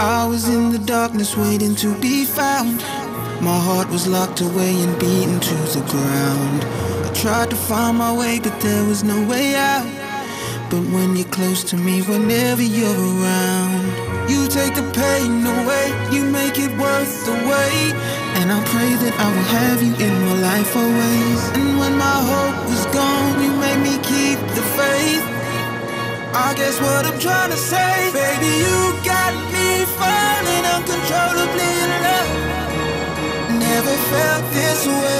I was in the darkness waiting to be found. My heart was locked away and beaten to the ground. I tried to find my way, but there was no way out. But when you're close to me, whenever you're around, you take the pain away, you make it worth the wait. And I pray that I will have you in my life always. And when my hope was gone, you made me keep the faith. I guess what I'm trying to say, baby, you got felt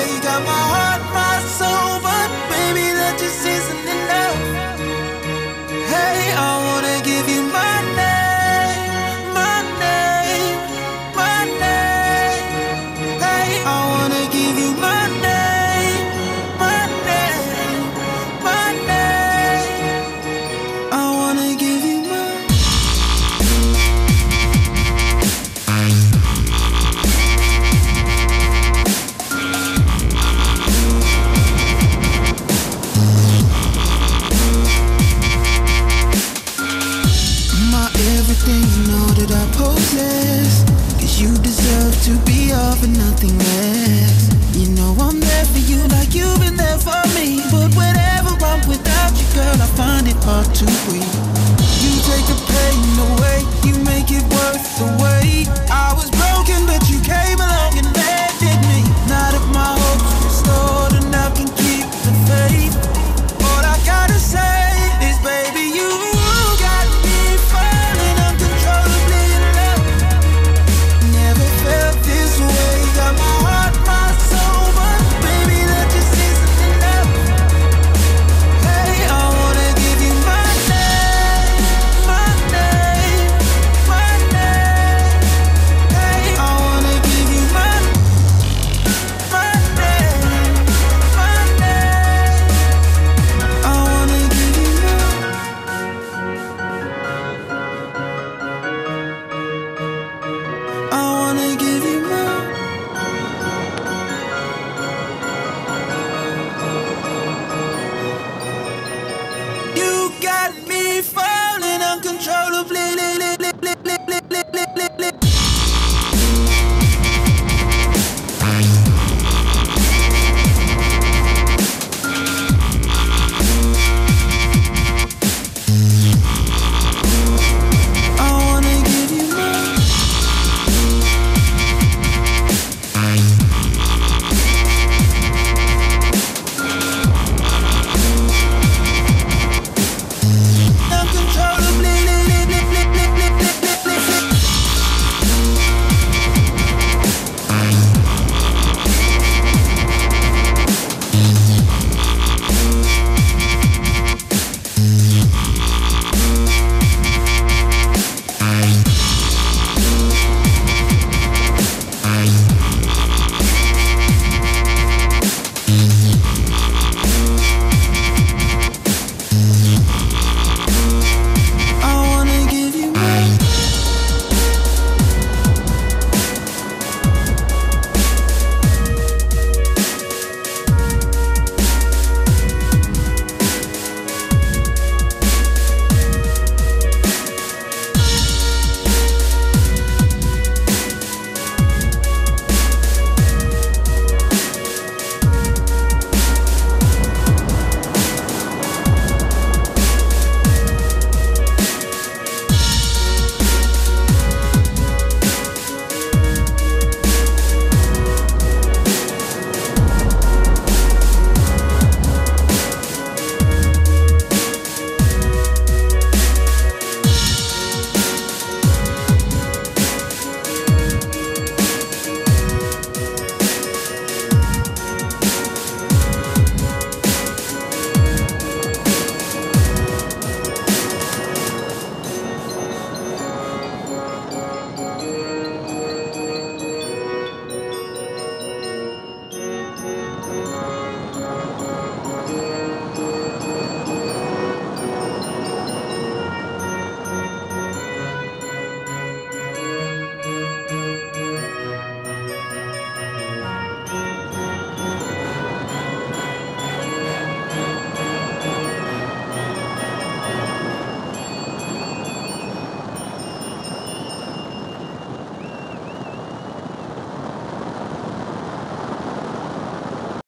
all for nothing